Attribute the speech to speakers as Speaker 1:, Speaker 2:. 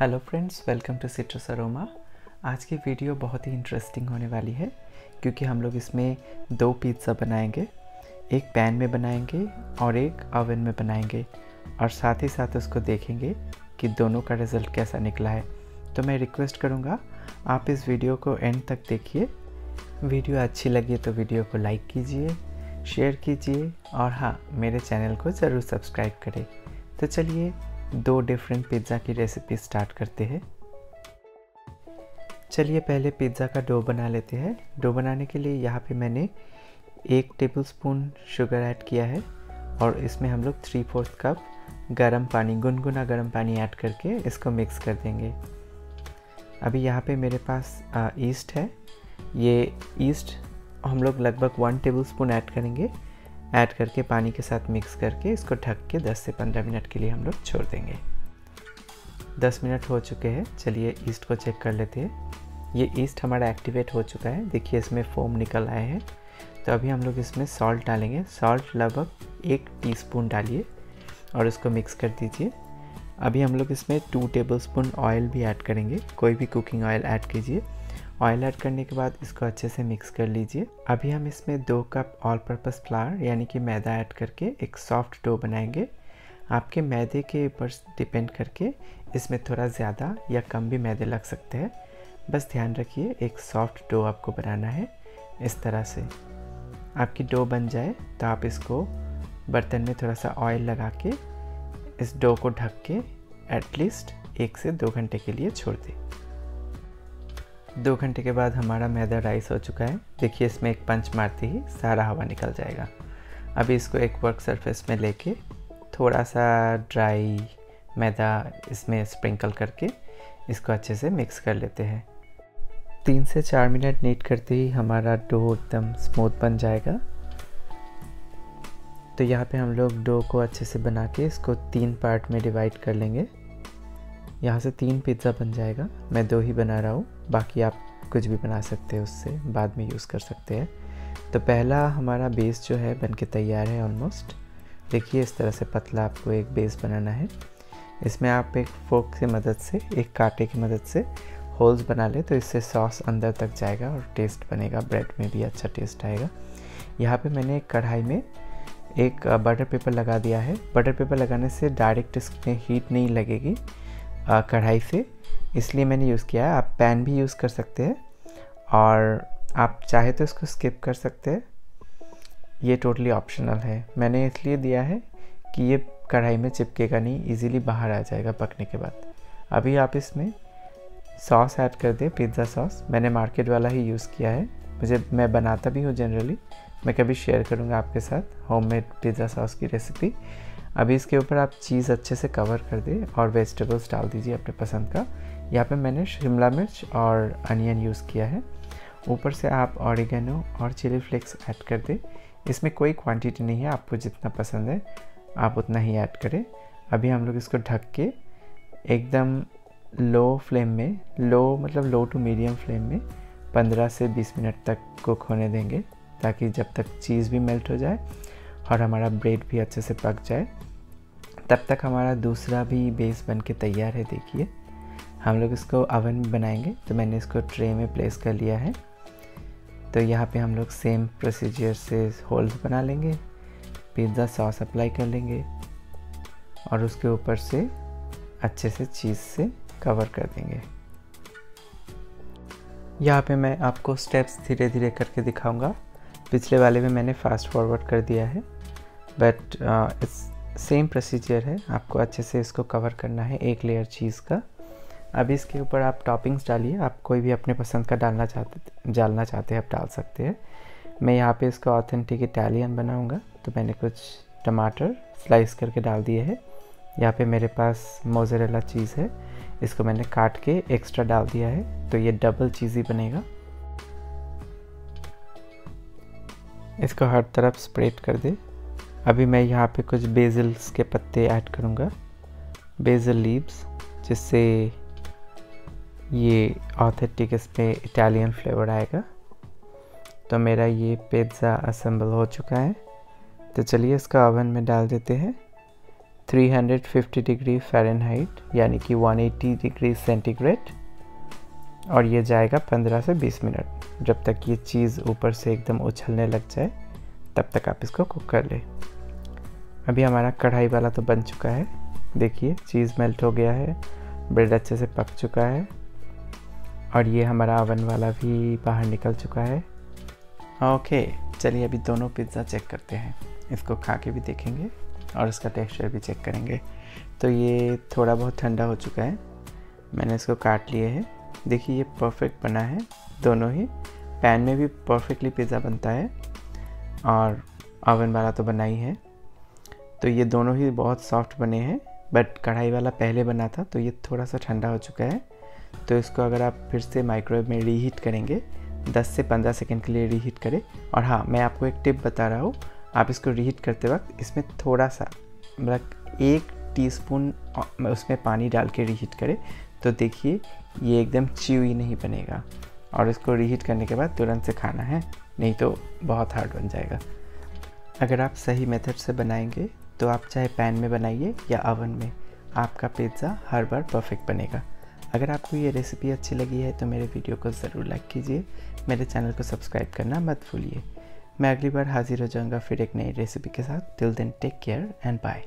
Speaker 1: Hello friends welcome to citrus aroma आज की video बहुत ही इंटरेस्टिंग होने वाली है, क्योंकि हम लोग इसमें दो पिज़्ज़ा बनाएँगे, एक पैन में बनाएँगे और एक ओवन में बनाएँगे, और साथ ही साथ उसको देखेंगे कि दोनों का रिज़ल्ट कैसा निकला है। तो मैं रिक्वेस्ट करूँगा, आप इस वीडियो को एंड तक देखिए। वीडियो अच्छी लगी तो वीडियो को लाइक कीजिए शेयर कीजिए, और हाँ मेरे चैनल को ज़रूर सब्सक्राइब करें। तो चलिए दो डिफरेंट पिज़्ज़ा की रेसिपी स्टार्ट करते हैं। चलिए पहले पिज़्ज़ा का डो बना लेते हैं। डो बनाने के लिए यहाँ पे मैंने एक टेबल स्पून शुगर ऐड किया है और इसमें हम लोग थ्री फोर्थ कप गर्म पानी, गुनगुना गर्म पानी ऐड करके इसको मिक्स कर देंगे। अभी यहाँ पे मेरे पास ईस्ट है। ये ईस्ट हम लोग लगभग वन टेबल स्पून ऐड करेंगे। ऐड करके पानी के साथ मिक्स करके इसको ढक के 10 से 15 मिनट के लिए हम लोग छोड़ देंगे। 10 मिनट हो चुके हैं। चलिए ईस्ट को चेक कर लेते हैं। ये ईस्ट हमारा एक्टिवेट हो चुका है। देखिए इसमें फोम निकल आए हैं। तो अभी हम लोग इसमें सॉल्ट डालेंगे। सॉल्ट लगभग एक टीस्पून डालिए और इसको मिक्स कर दीजिए। अभी हम लोग इसमें टू टेबल स्पून ऑयल भी ऐड करेंगे। कोई भी कुकिंग ऑयल ऐड कीजिए। ऑयल ऐड करने के बाद इसको अच्छे से मिक्स कर लीजिए। अभी हम इसमें दो कप ऑल पर्पज़ फ्लावर यानी कि मैदा ऐड करके एक सॉफ्ट डो बनाएँगे। आपके मैदे के ऊपर डिपेंड करके इसमें थोड़ा ज़्यादा या कम भी मैदे लग सकते हैं। बस ध्यान रखिए, एक सॉफ्ट डो आपको बनाना है इस तरह से। आपकी डो बन जाए तो आप इसको बर्तन में थोड़ा सा ऑयल लगा के इस डो को ढक के एटलीस्ट एक से दो घंटे के लिए छोड़ दें। दो घंटे के बाद हमारा मैदा राइस हो चुका है। देखिए, इसमें एक पंच मारते ही सारा हवा निकल जाएगा। अभी इसको एक वर्क सरफेस में लेके थोड़ा सा ड्राई मैदा इसमें स्प्रिंकल करके इसको अच्छे से मिक्स कर लेते हैं। तीन से चार मिनट नीट करते ही हमारा डो एकदम स्मूथ बन जाएगा। तो यहाँ पे हम लोग डो को अच्छे से बना के इसको तीन पार्ट में डिवाइड कर लेंगे। यहाँ से तीन पिज़्ज़ा बन जाएगा। मैं दो ही बना रहा हूँ। बाकी आप कुछ भी बना सकते हैं, उससे बाद में यूज़ कर सकते हैं। तो पहला हमारा बेस जो है बन के तैयार है ऑलमोस्ट देखिए, इस तरह से पतला आपको एक बेस बनाना है। इसमें आप एक फोक की मदद से, एक कांटे की मदद से होल्स बना ले तो इससे सॉस अंदर तक जाएगा और टेस्ट बनेगा। ब्रेड में भी अच्छा टेस्ट आएगा। यहाँ पे मैंने कढ़ाई में एक बटर पेपर लगा दिया है। बटर पेपर लगाने से डायरेक्ट इसमें हीट नहीं लगेगी कढ़ाई से। इसलिए मैंने यूज़ किया है। आप पैन भी यूज़ कर सकते हैं और आप चाहे तो इसको स्किप कर सकते हैं। ये टोटली ऑप्शनल है। मैंने इसलिए दिया है कि ये कढ़ाई में चिपकेगा नहीं इजीली बाहर आ जाएगा पकने के बाद। अभी आप इसमें सॉस ऐड कर दें पिज़्ज़ा सॉस मैंने मार्केट वाला ही यूज़ किया है। मुझे, मैं बनाता भी हूँ जनरली मैं कभी शेयर करूँगा आपके साथ होममेड पिज़्ज़ा सॉस की रेसिपी अभी इसके ऊपर आप चीज़ अच्छे से कवर कर दें और वेजिटेबल्स डाल दीजिए अपने पसंद का। यहाँ पे मैंने शिमला मिर्च और अनियन यूज़ किया है। ऊपर से आप ऑरिगेनो और चिली फ्लेक्स ऐड कर दें। इसमें कोई क्वांटिटी नहीं है, आपको जितना पसंद है आप उतना ही ऐड करें। अभी हम लोग इसको ढक के एकदम लो फ्लेम में, लो मतलब लो टू मीडियम फ्लेम में 15 से 20 मिनट तक कुक होने देंगे ताकि जब तक चीज़ भी मेल्ट हो जाए और हमारा ब्रेड भी अच्छे से पक जाए। तब तक हमारा दूसरा भी बेस बन के तैयार है, देखिए। हम लोग इसको अवन में बनाएँगे तो मैंने इसको ट्रे में प्लेस कर लिया है। तो यहाँ पे हम लोग सेम प्रोसीजर से होल्स बना लेंगे पिज़्ज़ा सॉस अप्लाई कर लेंगे, और उसके ऊपर से अच्छे से चीज़ से कवर कर देंगे। यहाँ पे मैं आपको स्टेप्स धीरे धीरे करके दिखाऊँगा। पिछले वाले में मैंने फास्ट फॉरवर्ड कर दिया है बट इट्स सेम प्रोसीजर है, आपको अच्छे से इसको कवर करना है, एक लेयर चीज़ का। अब इसके ऊपर आप टॉपिंग्स डालिए, आप कोई भी अपने पसंद का डालना चाहते डालना चाहते हैं, आप डाल सकते हैं। मैं यहाँ पे इसका ऑथेंटिक इटालियन बनाऊँगा तो मैंने कुछ टमाटर स्लाइस करके डाल दिए हैं। यहाँ पे मेरे पास मोजरेला चीज़ है, इसको मैंने काट के एक्स्ट्रा डाल दिया है तो ये डबल चीज़ ही बनेगा। इसको हर तरफ़ स्प्रेड कर दे। अभी मैं यहाँ पे कुछ बेजल्स के पत्ते ऐड करूँगा। बेजल लीव्स जिससे ये ऑथेंटिक इसमें इटालियन फ्लेवर आएगा। तो मेरा ये पिज़्ज़ा असेंबल हो चुका है। तो चलिए इसका ओवन में डाल देते हैं। 350 डिग्री फ़ारेनहाइट यानी कि 180 डिग्री सेंटीग्रेड और ये जाएगा 15 से 20 मिनट। जब तक ये चीज़ ऊपर से एकदम उछलने लग जाए, तब तक आप इसको कुक कर ले। अभी हमारा कढ़ाई वाला तो बन चुका है। देखिए चीज़ मेल्ट हो गया है ब्रेड अच्छे से पक चुका है, और ये हमारा ओवन वाला भी बाहर निकल चुका है। ओके चलिए अभी दोनों पिज़्ज़ा चेक करते हैं। इसको खा के भी देखेंगे, और इसका टेक्सचर भी चेक करेंगे। तो ये थोड़ा बहुत ठंडा हो चुका है। मैंने इसको काट लिए है। देखिए, ये परफेक्ट बना है, दोनों ही। पैन में भी परफेक्टली पिज़्ज़ा बनता है, और ओवन वाला तो बना ही है। तो ये दोनों ही बहुत सॉफ्ट बने हैं बट कढ़ाई वाला पहले बना था तो ये थोड़ा सा ठंडा हो चुका है। तो इसको अगर आप फिर से माइक्रोवेव में रीहीट करेंगे 10 से 15 सेकंड के लिए रीहीट करें। और हाँ मैं आपको एक टिप बता रहा हूँ, आप इसको रीहीट करते वक्त इसमें थोड़ा सा मतलब एक टीस्पून उसमें पानी डाल के रीहीट करें। तो देखिए, ये एकदम च्यूई नहीं बनेगा। और इसको रीहीट करने के बाद तुरंत से खाना है, नहीं तो बहुत हार्ड बन जाएगा। अगर आप सही मेथड से बनाएँगे तो आप चाहे पैन में बनाइए या अवन में, आपका पिज़्ज़ा हर बार परफेक्ट बनेगा। अगर आपको ये रेसिपी अच्छी लगी है तो मेरे वीडियो को ज़रूर लाइक कीजिए। मेरे चैनल को सब्सक्राइब करना मत भूलिए। मैं अगली बार हाजिर हो जाऊँगा फिर एक नई रेसिपी के साथ। Till then take care and bye